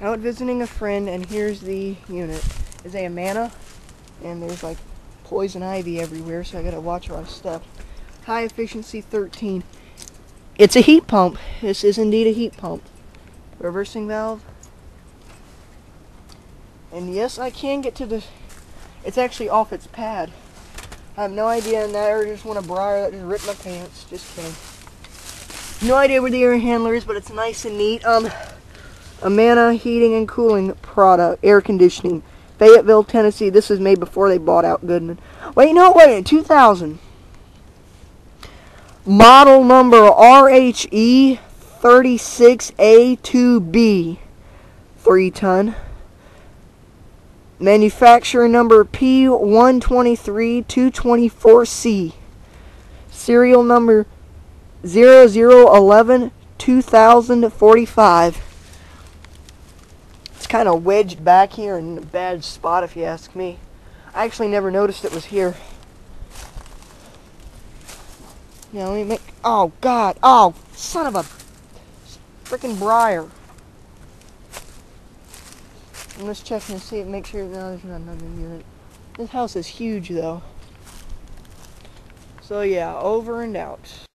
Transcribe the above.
out visiting a friend, and here's the unit. Is a Amana, and there's like poison ivy everywhere, so I gotta watch where I step. High efficiency 13. It's a heat pump. This is indeed a heat pump. Reversing valve. And yes, I can get to the. It's actually off its pad. I have no idea, and or just want a briar that just ripped my pants. Just kidding. No idea where the air handler is, but it's nice and neat. Um, Amana Heating and Cooling product, air conditioning, Fayetteville, Tennessee. This was made before they bought out Goodman. Wait, no, wait, 2000. Model number RHE 36A2B, three ton. Manufacturer number P123224C. Serial number 0011 2045. Kind of wedged back here in a bad spot if you ask me. I actually never noticed it was here. Yeah, let me make. Oh, God. Oh, son of a freaking briar. I'm just checking to see it, make sure no, there's not another unit. This house is huge, though. So, yeah, over and out.